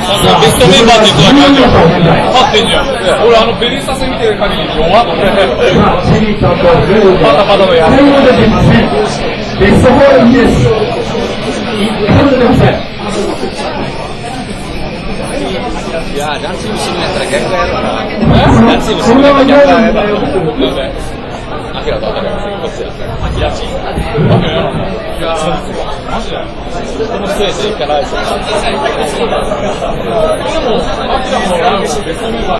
ベストメンバーって言ってたけど、勝ってんじゃん。俺、あの、ベリーサス見てる限り弱っと思って。パタパタのやつ。ベスト4にです。一回も出ません。いやー、ダンチーム死ぬんやったら逆がやるから。ダンチーム死ぬんやったら逆がやるから。アキラとアタカこっちや。アキラチーム。いやー、マジで。このステージ行かない。でも、ア